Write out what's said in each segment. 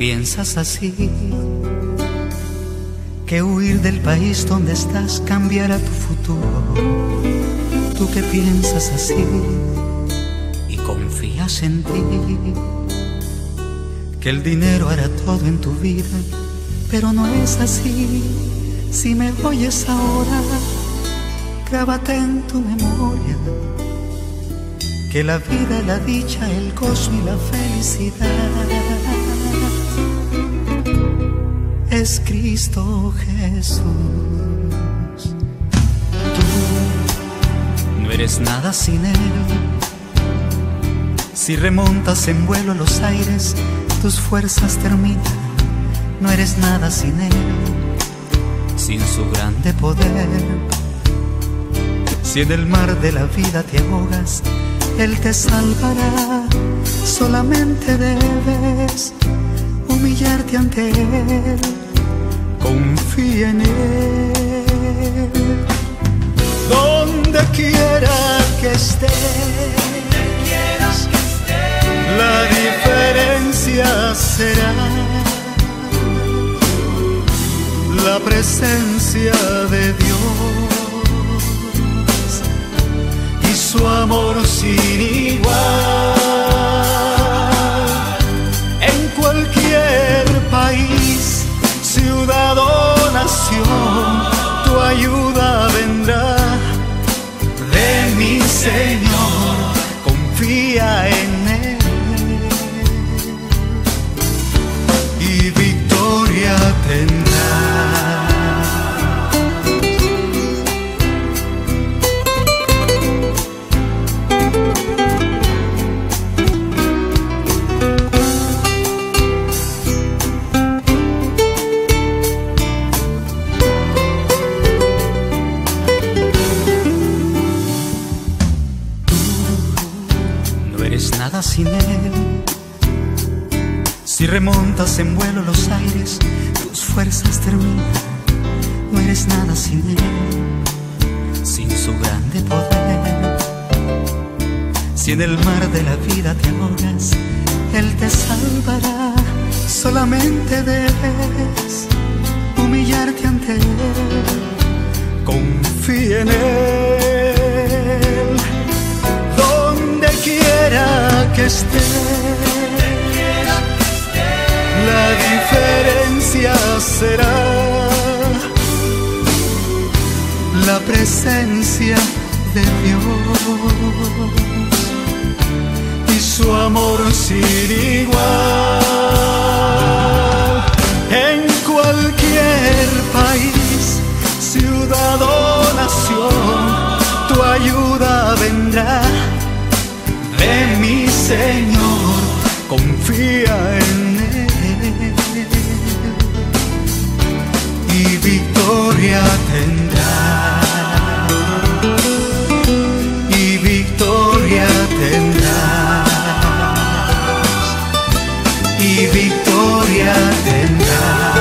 piensas así, que huir del país donde estás cambiará tu futuro. Tú que piensas así y confías en ti, que el dinero hará todo en tu vida, pero no es así. Si me oyes ahora, grábate en tu memoria que la vida, la dicha, el gozo y la felicidad es Cristo Jesús. Tú no eres nada sin Él. Si remontas en vuelo los aires, tus fuerzas terminan. No eres nada sin Él, sin su grande poder. Si en el mar de la vida te ahogas, Él te salvará. Solamente debes humillarte ante Él confía en Él. Donde quiera que esté, la diferencia será la presencia de Dios su amor sin igual. Sin él. Si remontas en vuelo los aires, tus fuerzas terminan. No eres nada sin él, sin su grande poder. Si en el mar de la vida te ahogas, él te salvará. Solamente debes humillarte ante él. Confía en él presencia de Dios y su amor sin Señor, confía en Él y victoria tendrá. Y victoria tendrás. Y victoria tendrás.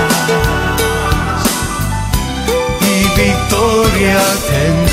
Y victoria tendrás.